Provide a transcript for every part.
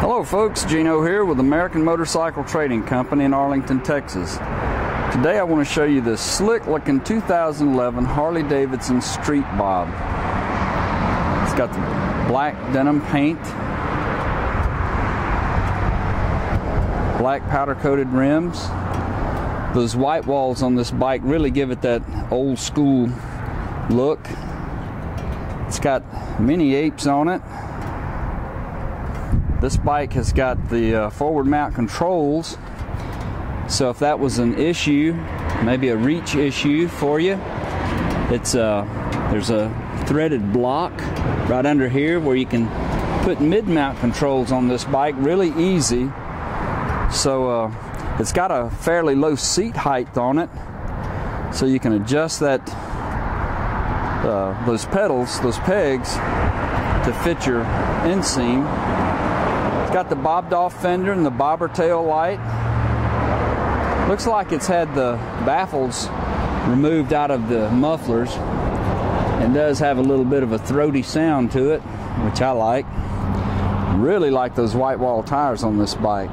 Hello, folks. Gino here with American Motorcycle Trading Company in Arlington, Texas. Today I want to show you this slick looking 2011 Harley Davidson Street Bob. It's got the black denim paint, black powder coated rims. Those white walls on this bike really give it that old school look. It's got mini apes on it. This bike has got the uh, forward mount controls. So if that was an issue, maybe a reach issue for you, it's uh, there's a threaded block right under here where you can put mid-mount controls on this bike really easy. So uh, it's got a fairly low seat height on it, so you can adjust that uh, those pedals, those pegs, to fit your inseam. It's got the bobbed off fender and the bobber tail light. Looks like it's had the baffles removed out of the mufflers and does have a little bit of a throaty sound to it, which I like. Really like those white wall tires on this bike.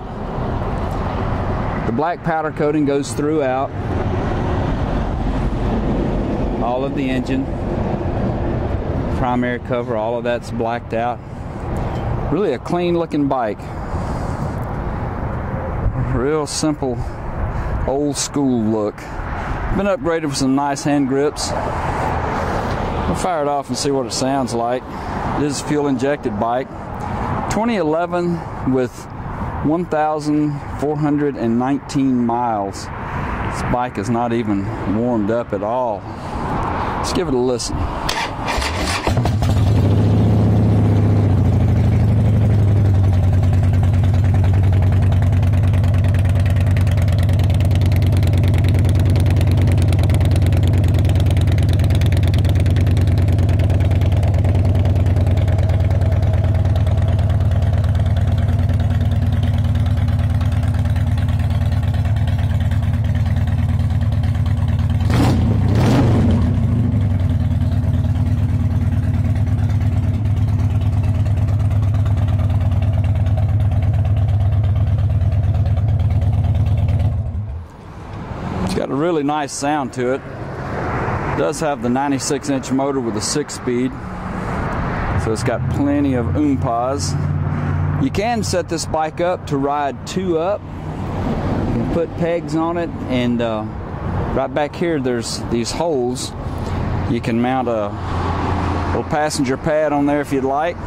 The black powder coating goes throughout all of the engine. Primary cover, all of that's blacked out. Really a clean looking bike. Real simple, old school look. Been upgraded with some nice hand grips. We'll fire it off and see what it sounds like. This is a fuel injected bike. 2011 with 1,419 miles. This bike is not even warmed up at all. Let's give it a listen. Got a really nice sound to it. does have the 96 inch motor with a six speed. So it's got plenty of oompahs. You can set this bike up to ride two up. You can put pegs on it and uh, right back here there's these holes. You can mount a little passenger pad on there if you'd like.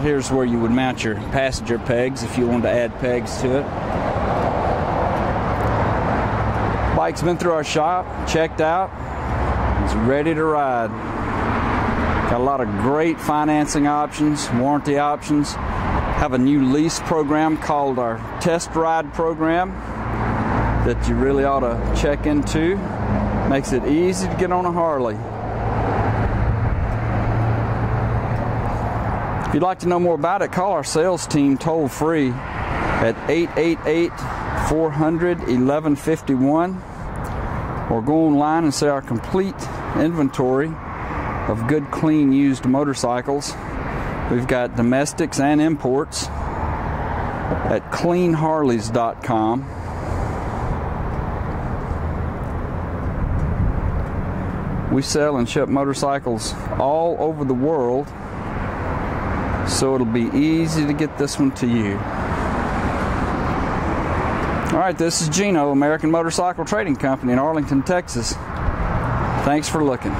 Here's where you would mount your passenger pegs if you wanted to add pegs to it. Bike's been through our shop, checked out, it's ready to ride. Got a lot of great financing options, warranty options. Have a new lease program called our Test Ride program that you really ought to check into. Makes it easy to get on a Harley. You'd like to know more about it, call our sales team toll free at 888 400 1151 or go online and see our complete inventory of good, clean, used motorcycles. We've got domestics and imports at cleanharleys.com. We sell and ship motorcycles all over the world so it'll be easy to get this one to you. All right, this is Gino, American Motorcycle Trading Company in Arlington, Texas. Thanks for looking.